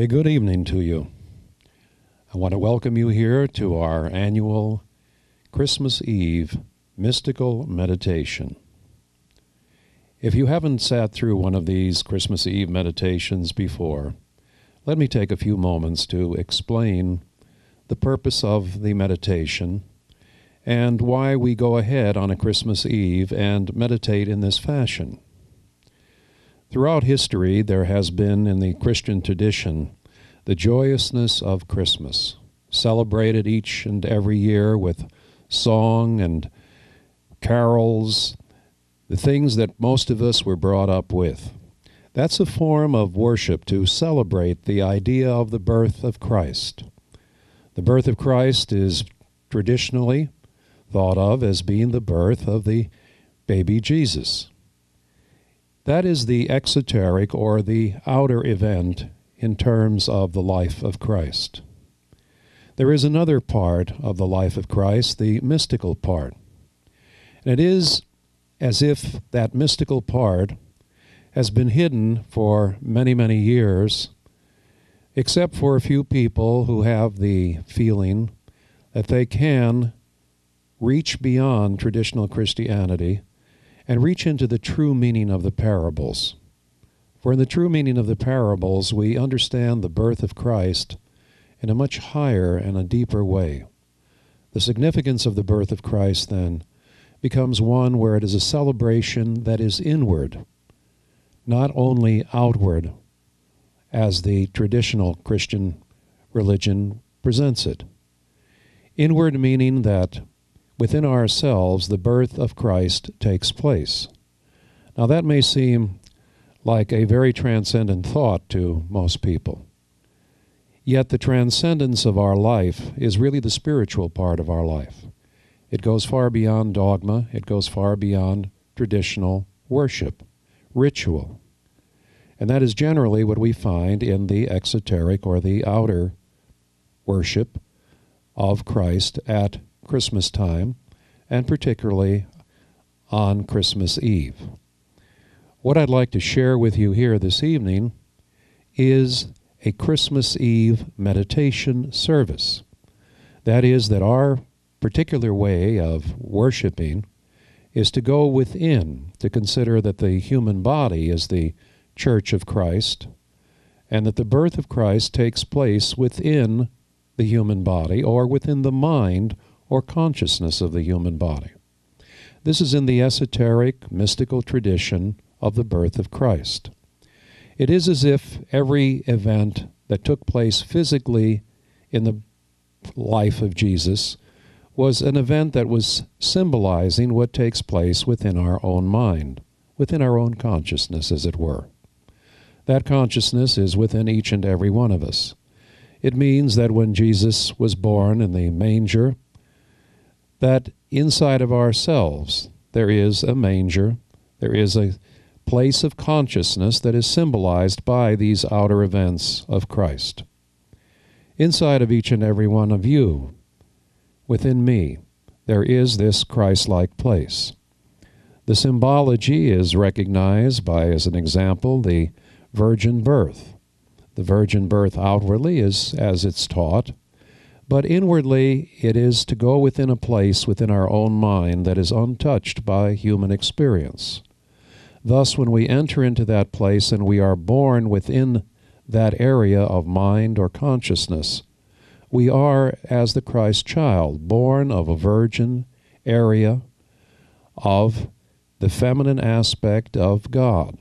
A good evening to you. I want to welcome you here to our annual Christmas Eve mystical meditation. If you haven't sat through one of these Christmas Eve meditations before, let me take a few moments to explain the purpose of the meditation and why we go ahead on a Christmas Eve and meditate in this fashion. Throughout history, there has been in the Christian tradition the joyousness of Christmas, celebrated each and every year with song and carols, the things that most of us were brought up with. That's a form of worship to celebrate the idea of the birth of Christ. The birth of Christ is traditionally thought of as being the birth of the baby Jesus. That is the exoteric or the outer event in terms of the life of Christ. There is another part of the life of Christ, the mystical part. And it is as if that mystical part has been hidden for many, many years, except for a few people who have the feeling that they can reach beyond traditional Christianity and reach into the true meaning of the parables. For in the true meaning of the parables, we understand the birth of Christ in a much higher and a deeper way. The significance of the birth of Christ, then, becomes one where it is a celebration that is inward, not only outward, as the traditional Christian religion presents it. Inward meaning that within ourselves the birth of Christ takes place. Now, that may seem like a very transcendent thought to most people. Yet the transcendence of our life is really the spiritual part of our life. It goes far beyond dogma, it goes far beyond traditional worship, ritual. And that is generally what we find in the exoteric or the outer worship of Christ at Christmas time, and particularly on Christmas Eve. What I'd like to share with you here this evening is a Christmas Eve meditation service. That is, that our particular way of worshiping is to go within, to consider that the human body is the church of Christ, and that the birth of Christ takes place within the human body or within the mind or consciousness of the human body. This is in the esoteric, mystical tradition of the birth of Christ. It is as if every event that took place physically in the life of Jesus was an event that was symbolizing what takes place within our own mind, within our own consciousness, as it were. That consciousness is within each and every one of us. It means that when Jesus was born in the manger, that inside of ourselves there is a manger, there is a place of consciousness that is symbolized by these outer events of Christ. Inside of each and every one of you, within me, there is this Christ like place. The symbology is recognized by, as an example, the virgin birth. The virgin birth outwardly is as it's taught, but inwardly, it is to go within a place within our own mind that is untouched by human experience. Thus, when we enter into that place and we are born within that area of mind or consciousness, we are, as the Christ child, born of a virgin area of the feminine aspect of God.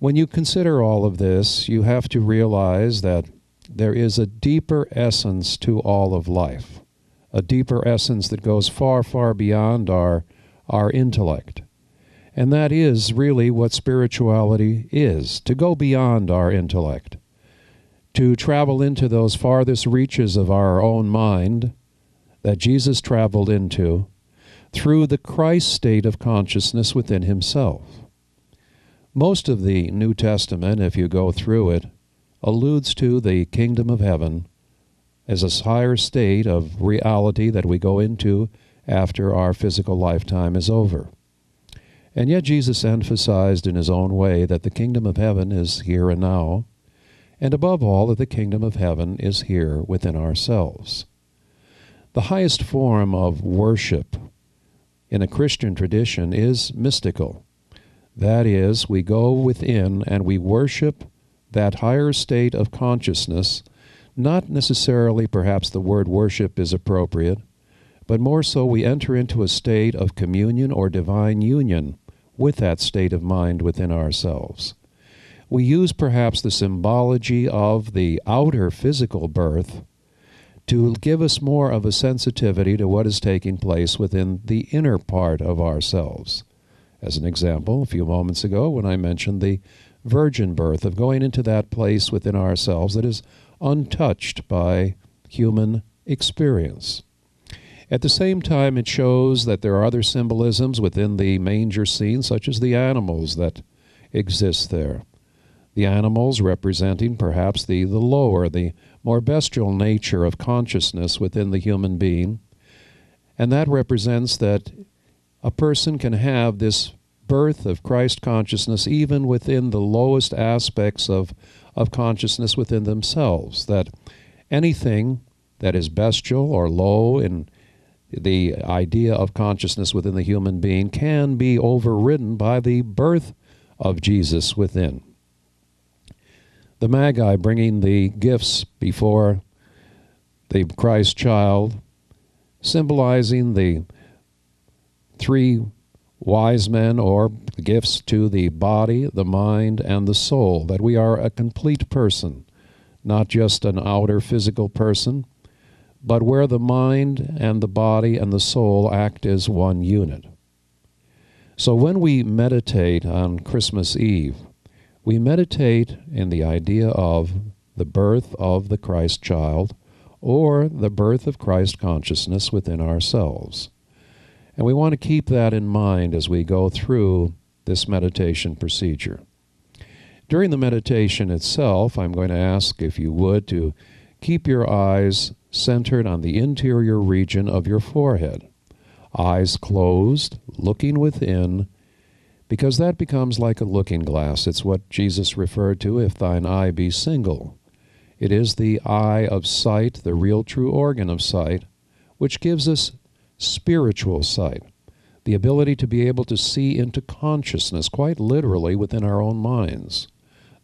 When you consider all of this, you have to realize that there is a deeper essence to all of life, a deeper essence that goes far, far beyond our, our intellect. And that is really what spirituality is to go beyond our intellect, to travel into those farthest reaches of our own mind that Jesus traveled into through the Christ state of consciousness within himself. Most of the New Testament, if you go through it, alludes to the kingdom of heaven as a higher state of reality that we go into after our physical lifetime is over. And yet Jesus emphasized in his own way that the kingdom of heaven is here and now, and above all, that the kingdom of heaven is here within ourselves. The highest form of worship in a Christian tradition is mystical. That is, we go within and we worship that higher state of consciousness. Not necessarily, perhaps the word worship is appropriate, but more so we enter into a state of communion or divine union with that state of mind within ourselves. We use perhaps the symbology of the outer physical birth to give us more of a sensitivity to what is taking place within the inner part of ourselves. As an example, a few moments ago, when I mentioned the virgin birth, of going into that place within ourselves that is untouched by human experience. At the same time, it shows that there are other symbolisms within the manger scene, such as the animals that exist there. The animals representing perhaps the, the lower, the more bestial nature of consciousness within the human being. And that represents that a person can have this birth of Christ consciousness even within the lowest aspects of, of consciousness within themselves. That anything that is bestial or low in the idea of consciousness within the human being can be overridden by the birth of Jesus within. The Magi bringing the gifts before the Christ child, symbolizing the three wise men or gifts to the body, the mind, and the soul, that we are a complete person, not just an outer physical person, but where the mind and the body and the soul act as one unit. So when we meditate on Christmas Eve, we meditate in the idea of the birth of the Christ child or the birth of Christ consciousness within ourselves. And we want to keep that in mind as we go through this meditation procedure. During the meditation itself, I'm going to ask if you would to keep your eyes centered on the interior region of your forehead, eyes closed, looking within, because that becomes like a looking glass. It's what Jesus referred to if thine eye be single. It is the eye of sight, the real true organ of sight, which gives us spiritual sight, the ability to be able to see into consciousness, quite literally within our own minds.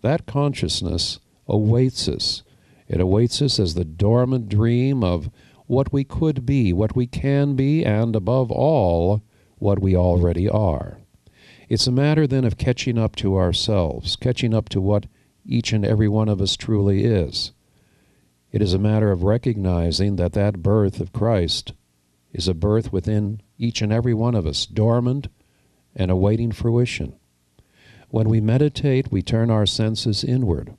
That consciousness awaits us it awaits us as the dormant dream of what we could be, what we can be, and above all, what we already are. It's a matter then of catching up to ourselves, catching up to what each and every one of us truly is. It is a matter of recognizing that that birth of Christ is a birth within each and every one of us, dormant and awaiting fruition. When we meditate, we turn our senses inward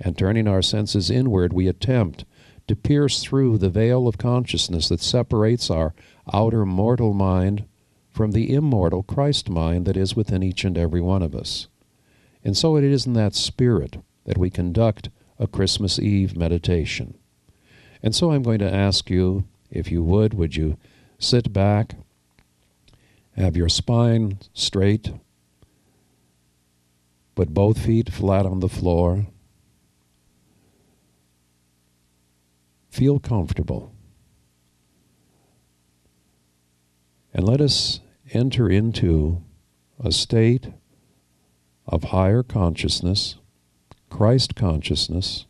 and turning our senses inward, we attempt to pierce through the veil of consciousness that separates our outer mortal mind from the immortal Christ mind that is within each and every one of us. And so it is in that spirit that we conduct a Christmas Eve meditation. And so I'm going to ask you, if you would, would you sit back, have your spine straight, put both feet flat on the floor, Feel comfortable. And let us enter into a state of higher consciousness, Christ consciousness,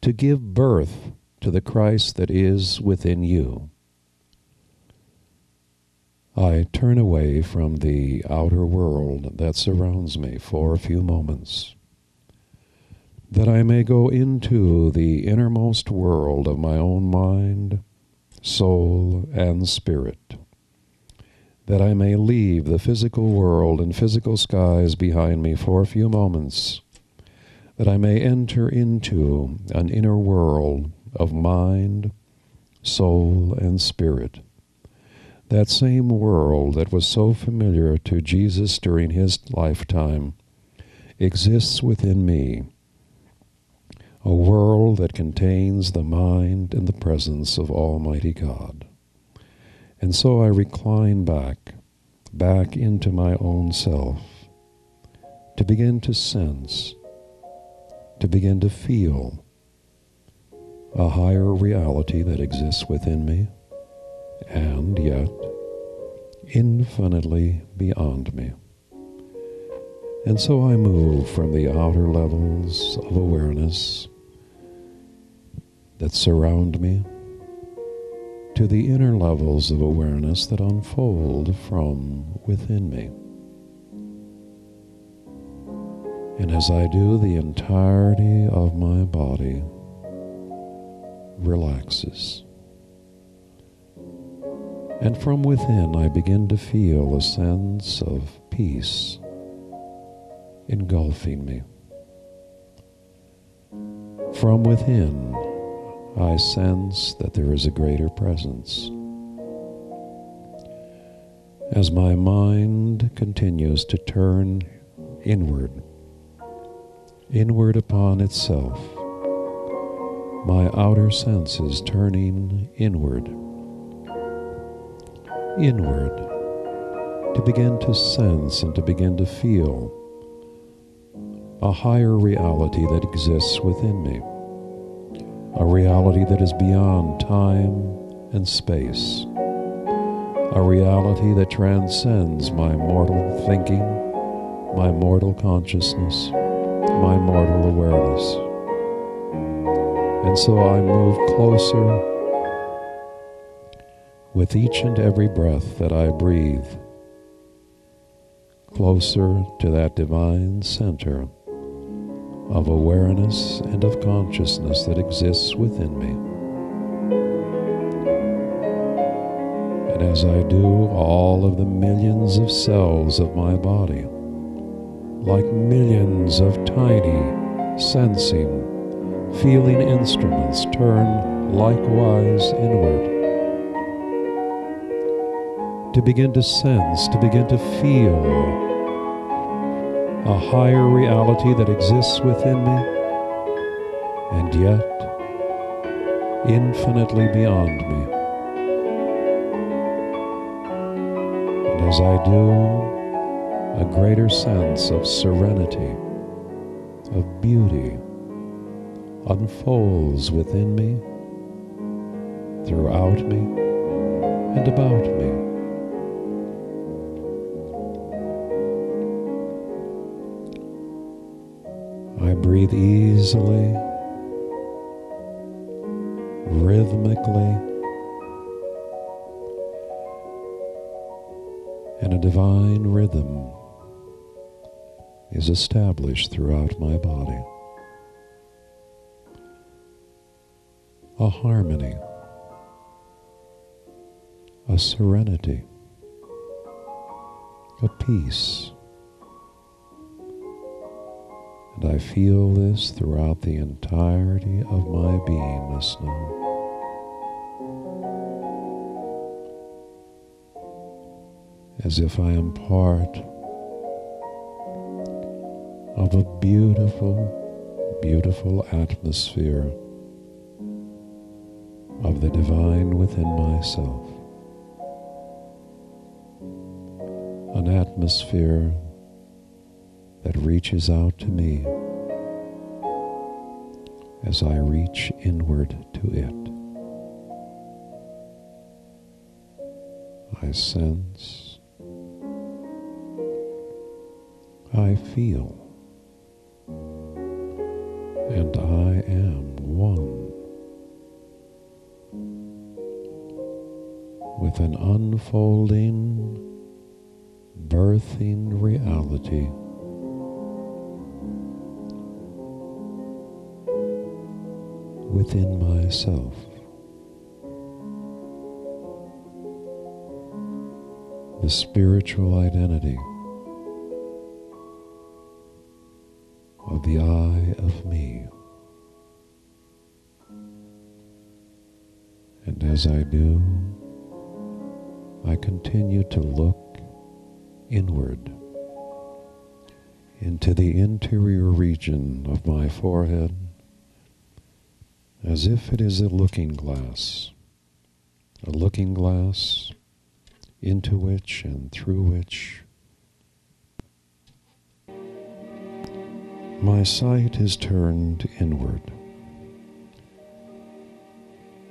to give birth to the Christ that is within you. I turn away from the outer world that surrounds me for a few moments that I may go into the innermost world of my own mind, soul, and spirit, that I may leave the physical world and physical skies behind me for a few moments, that I may enter into an inner world of mind, soul, and spirit. That same world that was so familiar to Jesus during his lifetime exists within me a world that contains the mind and the presence of Almighty God. And so I recline back, back into my own self, to begin to sense, to begin to feel a higher reality that exists within me and yet infinitely beyond me. And so I move from the outer levels of awareness that surround me to the inner levels of awareness that unfold from within me. And as I do, the entirety of my body relaxes. And from within, I begin to feel a sense of peace engulfing me. From within, I sense that there is a greater presence. As my mind continues to turn inward, inward upon itself, my outer senses turning inward, inward, to begin to sense and to begin to feel a higher reality that exists within me, a reality that is beyond time and space, a reality that transcends my mortal thinking, my mortal consciousness, my mortal awareness. And so I move closer with each and every breath that I breathe, closer to that divine center of awareness and of consciousness that exists within me. And as I do, all of the millions of cells of my body, like millions of tiny, sensing, feeling instruments, turn likewise inward to begin to sense, to begin to feel a higher reality that exists within me, and yet infinitely beyond me. And as I do, a greater sense of serenity, of beauty, unfolds within me, throughout me, and about me. I breathe easily, rhythmically, and a divine rhythm is established throughout my body. A harmony, a serenity, a peace and I feel this throughout the entirety of my beingness now. As if I am part of a beautiful, beautiful atmosphere of the divine within myself. An atmosphere that reaches out to me as I reach inward to it. I sense, I feel, and I am one with an unfolding, birthing reality within myself. The spiritual identity of the I of me. And as I do, I continue to look inward into the interior region of my forehead as if it is a looking glass, a looking glass into which and through which My sight is turned inward,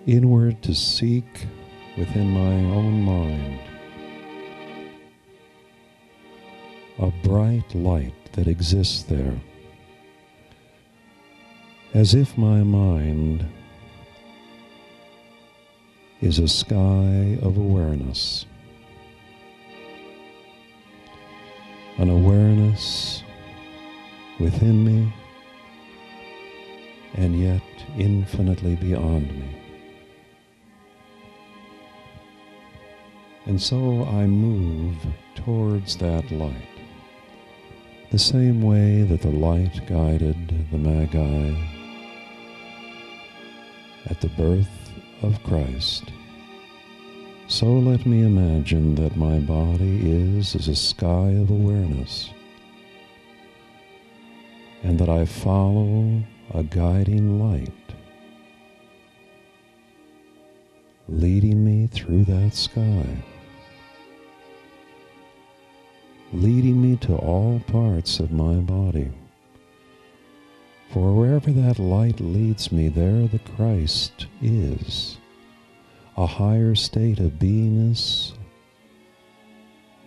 inward to seek within my own mind. A bright light that exists there, as if my mind is a sky of awareness, an awareness within me and yet infinitely beyond me. And so I move towards that light, the same way that the light guided the Magi at the birth of Christ. So let me imagine that my body is as a sky of awareness, and that I follow a guiding light, leading me through that sky, leading me to all parts of my body. For wherever that light leads me, there the Christ is, a higher state of beingness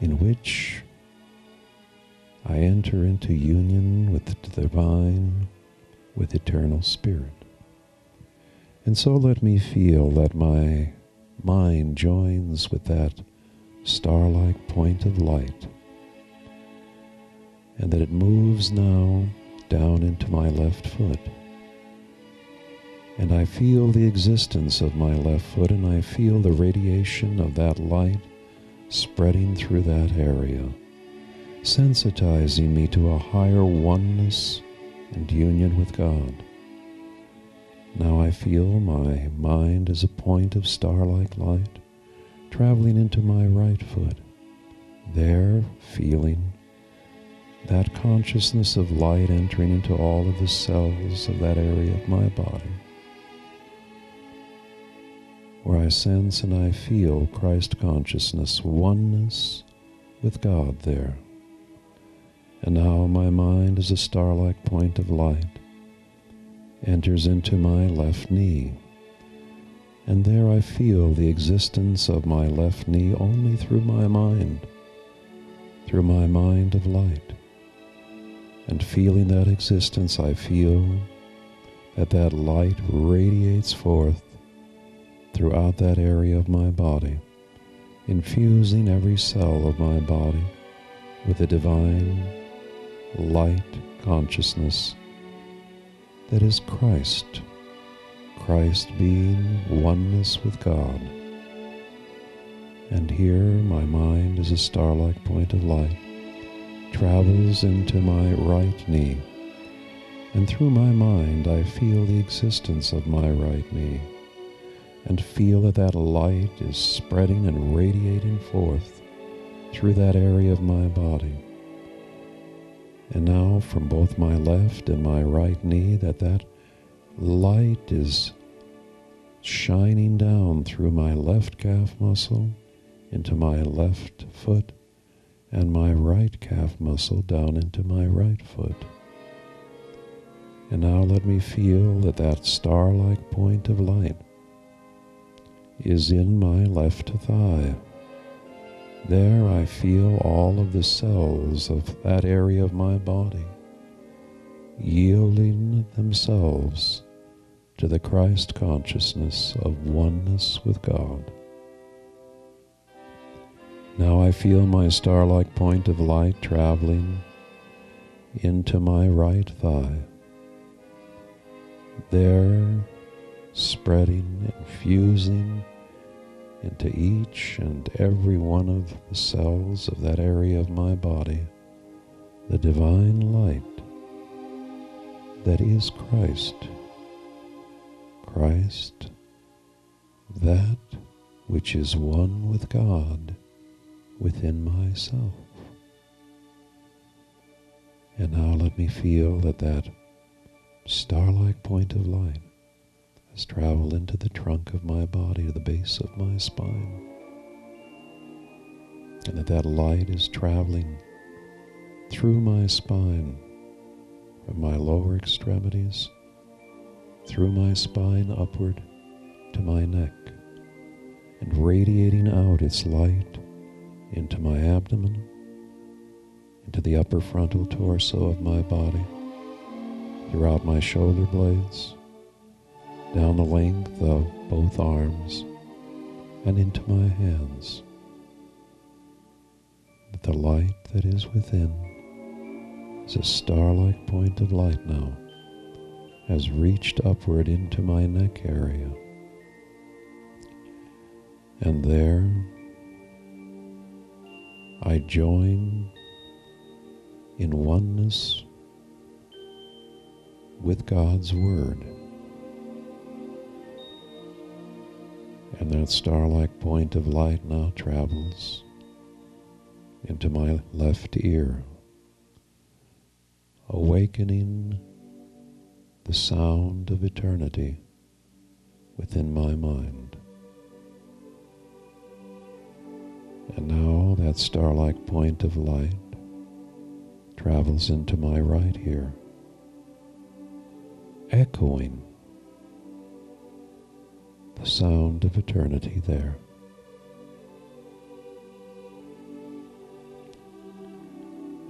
in which I enter into union with the divine, with eternal spirit. And so let me feel that my mind joins with that star-like point of light, and that it moves now down into my left foot. And I feel the existence of my left foot, and I feel the radiation of that light spreading through that area, sensitizing me to a higher oneness and union with God. Now I feel my mind as a point of star-like light traveling into my right foot, there feeling that consciousness of light entering into all of the cells of that area of my body, where I sense and I feel Christ consciousness, oneness with God there. And now my mind as a star-like point of light enters into my left knee. And there I feel the existence of my left knee only through my mind, through my mind of light and feeling that existence, I feel that that light radiates forth throughout that area of my body, infusing every cell of my body with a divine light consciousness that is Christ, Christ being oneness with God. And here my mind is a star-like point of light travels into my right knee, and through my mind I feel the existence of my right knee, and feel that that light is spreading and radiating forth through that area of my body. And now from both my left and my right knee that that light is shining down through my left calf muscle into my left foot and my right calf muscle down into my right foot. And now let me feel that that star-like point of light is in my left thigh. There I feel all of the cells of that area of my body yielding themselves to the Christ consciousness of oneness with God. Now I feel my star-like point of light traveling into my right thigh. There, spreading and fusing into each and every one of the cells of that area of my body, the divine light that is Christ. Christ, that which is one with God within myself. And now let me feel that that star-like point of light has traveled into the trunk of my body to the base of my spine. And that that light is traveling through my spine, from my lower extremities through my spine upward to my neck and radiating out its light into my abdomen, into the upper frontal torso of my body, throughout my shoulder blades, down the length of both arms, and into my hands. The light that is within is a star-like point of light now, has reached upward into my neck area. And there I join in oneness with God's Word. And that star-like point of light now travels into my left ear, awakening the sound of eternity within my mind. And now that star-like point of light travels into my right ear, echoing the sound of eternity there.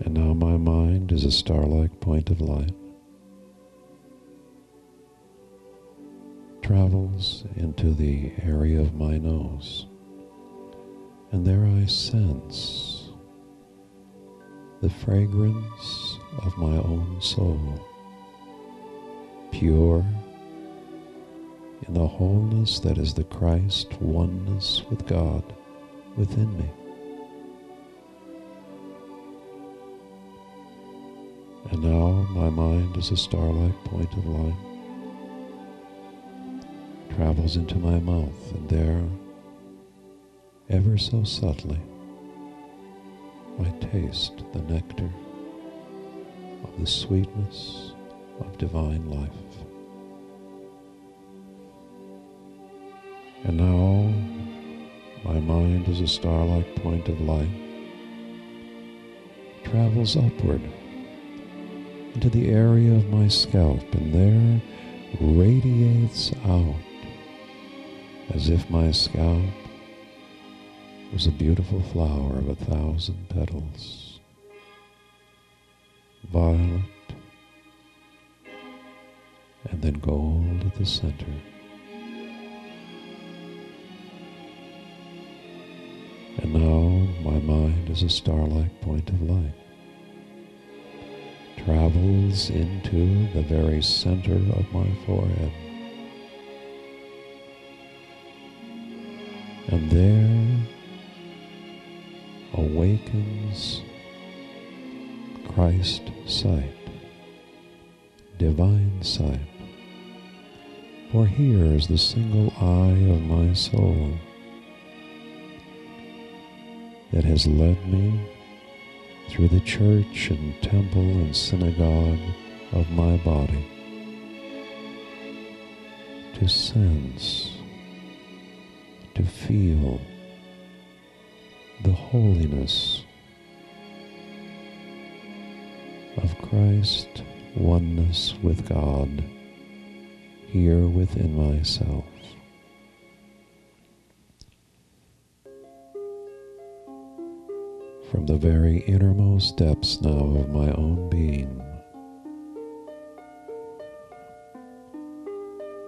And now my mind is a star-like point of light. Travels into the area of my nose. And there I sense the fragrance of my own soul, pure in the wholeness that is the Christ oneness with God within me. And now my mind is a star-like point of light, travels into my mouth, and there, ever so subtly, I taste the nectar of the sweetness of divine life. And now my mind is a star-like point of light, travels upward into the area of my scalp and there radiates out as if my scalp was a beautiful flower of a thousand petals, violet, and then gold at the center. And now my mind is a star-like point of light travels into the very center of my forehead. And there Here is the single eye of my soul that has led me through the church and temple and synagogue of my body to sense, to feel the holiness of Christ oneness with God here within myself. from the very innermost depths now of my own being.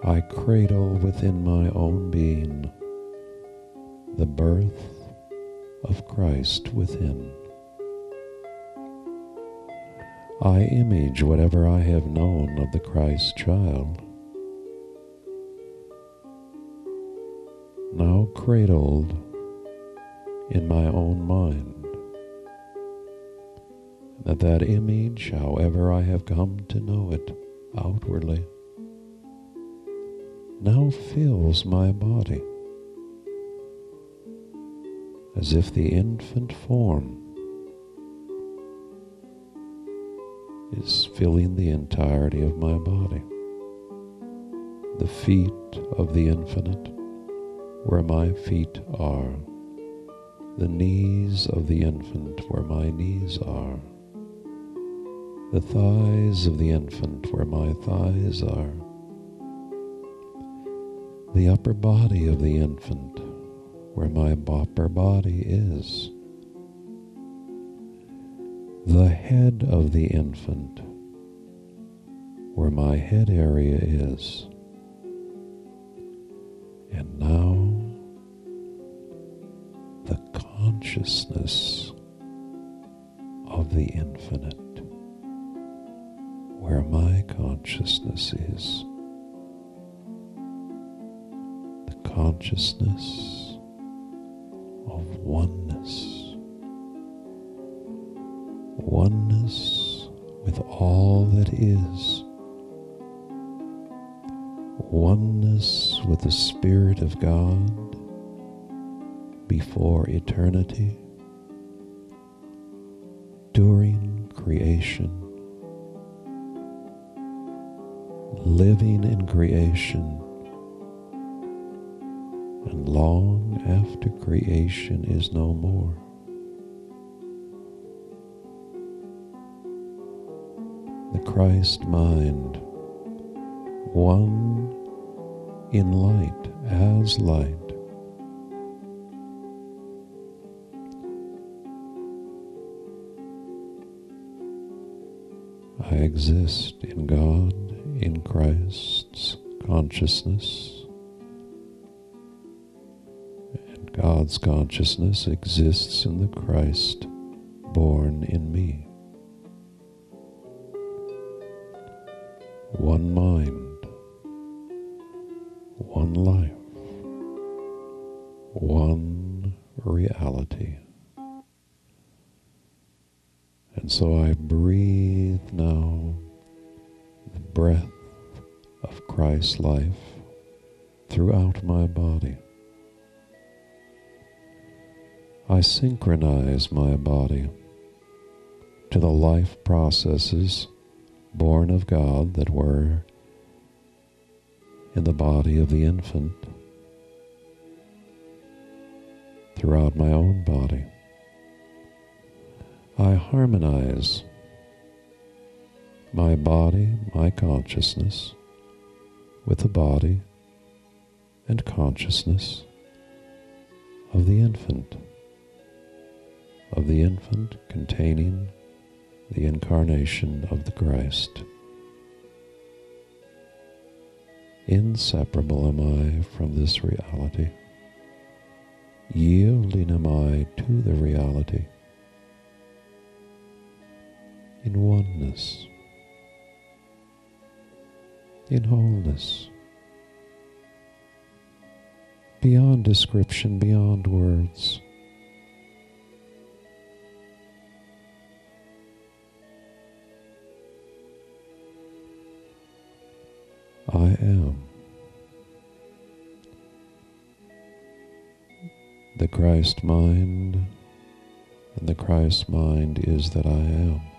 I cradle within my own being the birth of Christ within. I image whatever I have known of the Christ child, cradled in my own mind that that image, however I have come to know it outwardly, now fills my body as if the infant form is filling the entirety of my body. The feet of the infinite where my feet are, the knees of the infant where my knees are. The thighs of the infant where my thighs are, the upper body of the infant where my upper body is, the head of the infant where my head area is, and now consciousness of the infinite where my consciousness is. The consciousness of oneness. Oneness with all that is. Oneness with the Spirit of God before eternity, during creation, living in creation, and long after creation is no more. The Christ mind, one in light as light, exist in God, in Christ's consciousness, and God's consciousness exists in the Christ born in me. One mind, one life, one reality. And so I breathe now the breath of Christ's life throughout my body. I synchronize my body to the life processes born of God that were in the body of the infant throughout my own body. I harmonize my body, my consciousness, with the body and consciousness of the infant, of the infant containing the incarnation of the Christ. Inseparable am I from this reality. Yielding am I to the reality in oneness, in wholeness, beyond description, beyond words. I am. The Christ mind, and the Christ mind is that I am.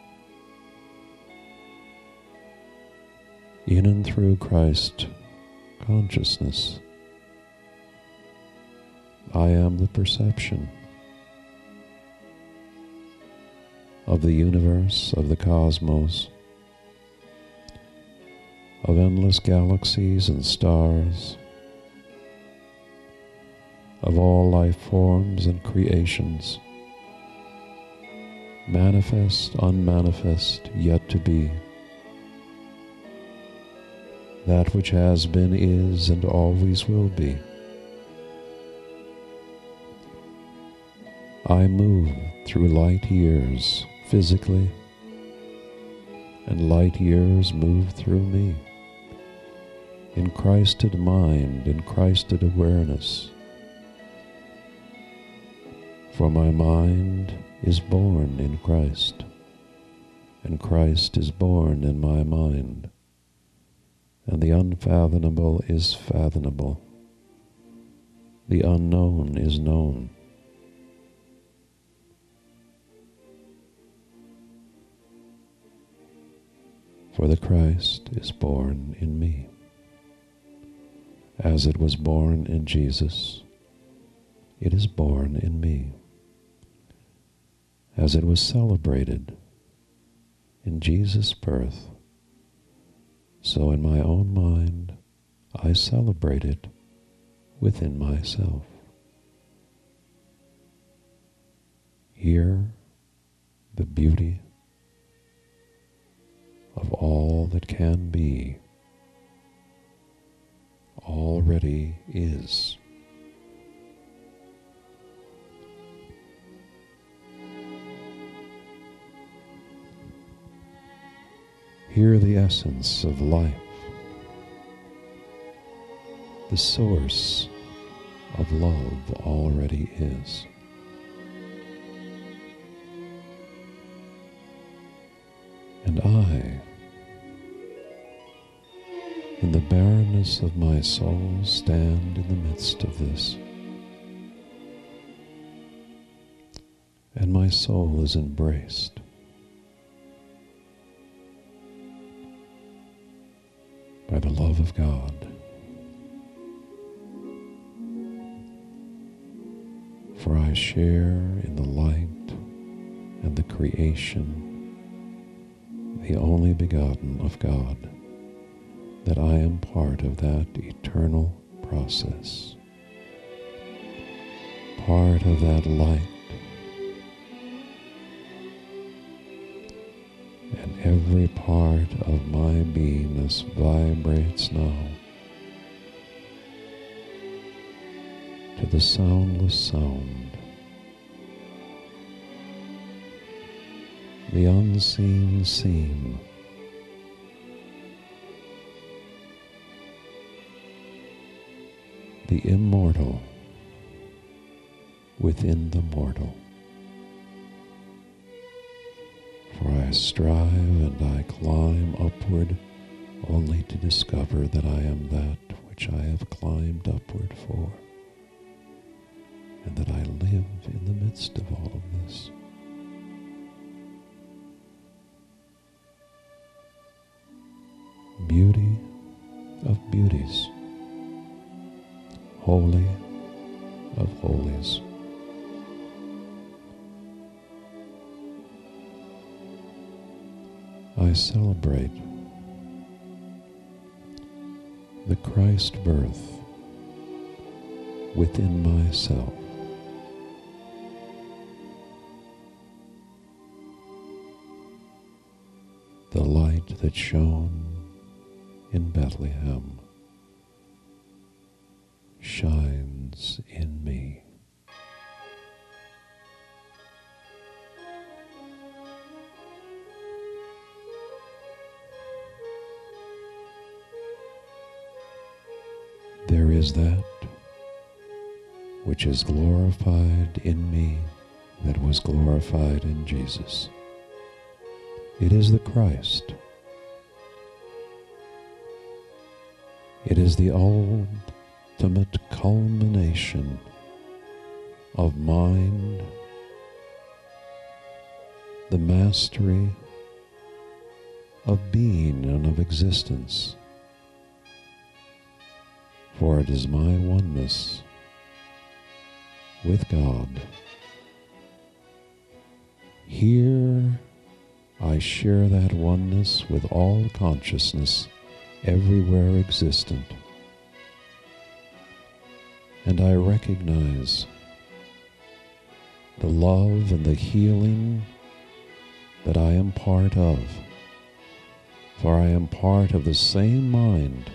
In and through Christ consciousness, I am the perception of the universe, of the cosmos, of endless galaxies and stars, of all life forms and creations, manifest, unmanifest, yet to be. That which has been, is, and always will be. I move through light years physically, and light years move through me in Christed mind, in Christed awareness. For my mind is born in Christ, and Christ is born in my mind, and the unfathomable is fathomable, the unknown is known. For the Christ is born in me as it was born in Jesus, it is born in me. As it was celebrated in Jesus' birth, so in my own mind I celebrate it within myself. Here, the beauty of all that can be already is. Hear the essence of life, the source of love already is. And I, in the barrenness of my soul, stand in the midst of this. And my soul is embraced by the love of God. For I share in the light and the creation, the only begotten of God, that I am part of that eternal process, part of that light every part of my beingness vibrates now to the soundless sound, the unseen scene. The immortal within the mortal. Strive and I climb upward only to discover that I am that which I have climbed upward for, and that I live in the midst of all of this. Beauty of beauties, holy of holies. I celebrate the Christ birth within myself. The light that shone in Bethlehem There is that which is glorified in me that was glorified in Jesus. It is the Christ. It is the ultimate culmination of mind, the mastery of being and of existence. For it is my oneness with God. Here I share that oneness with all consciousness everywhere existent. And I recognize the love and the healing that I am part of, for I am part of the same mind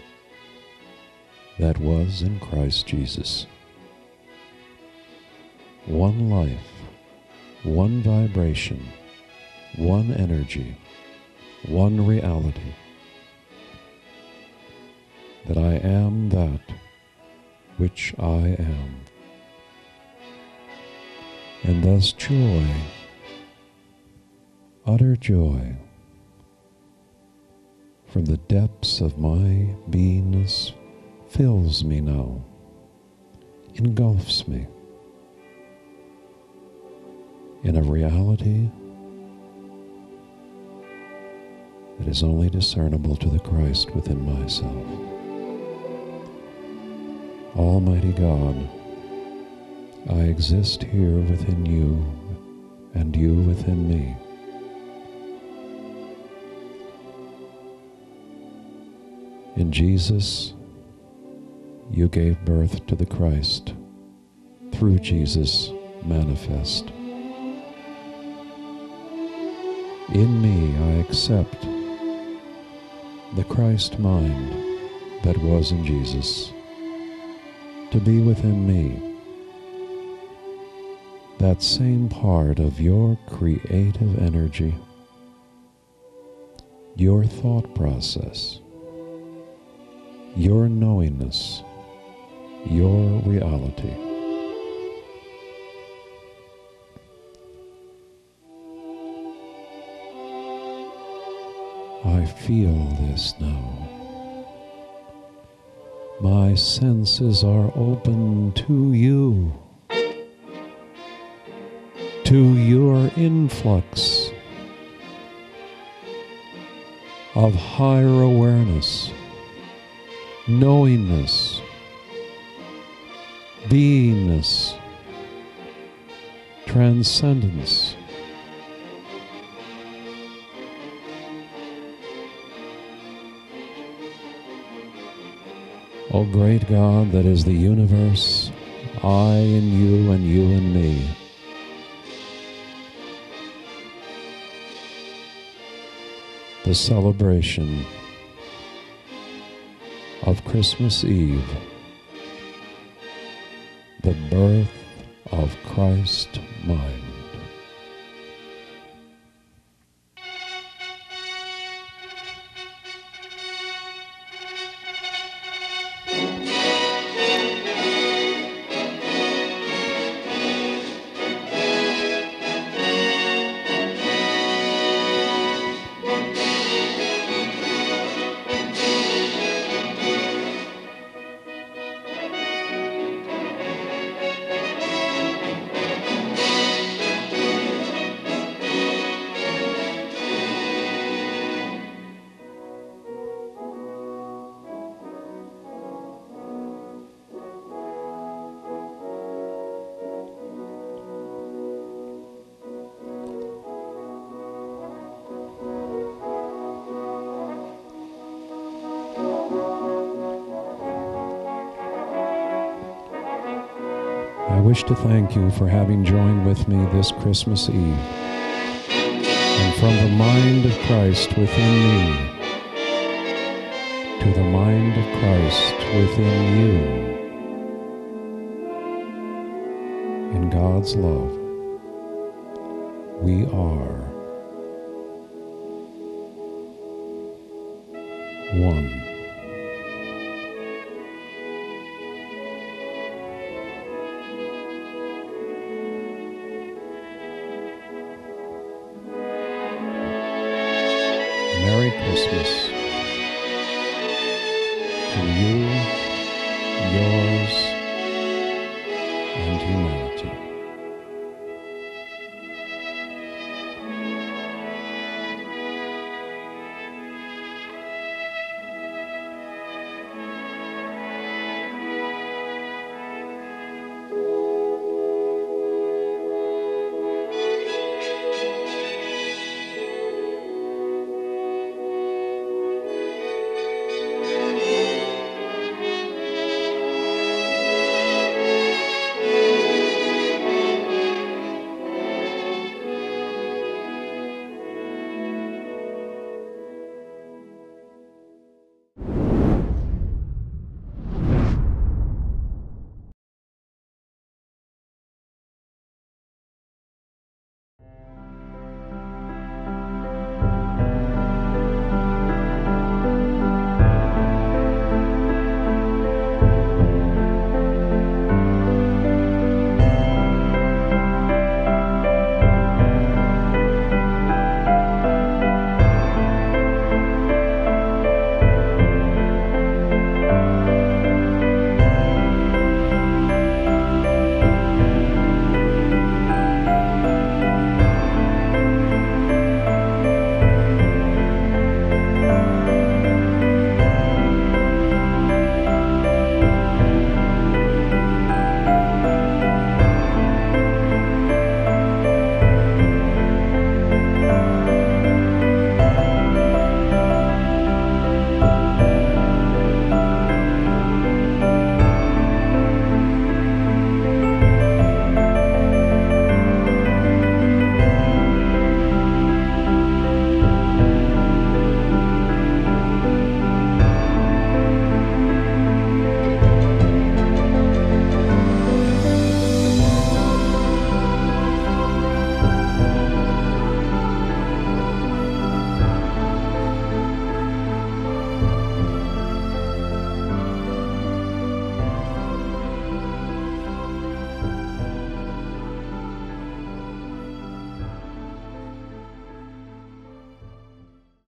that was in Christ Jesus. One life, one vibration, one energy, one reality. That I am that which I am. And thus joy, utter joy, from the depths of my beingness fills me now, engulfs me in a reality that is only discernible to the Christ within myself. Almighty God, I exist here within you and you within me. In Jesus, you gave birth to the Christ through Jesus manifest. In me I accept the Christ mind that was in Jesus to be within me, that same part of your creative energy, your thought process, your knowingness, your reality. I feel this now. My senses are open to you, to your influx of higher awareness, knowingness, beingness, transcendence. O great God that is the universe, I in you and you in me. The celebration of Christmas Eve, birth of Christ mind. Wish to thank you for having joined with me this Christmas Eve. And from the mind of Christ within me to the mind of Christ within you, in God's love, Christmas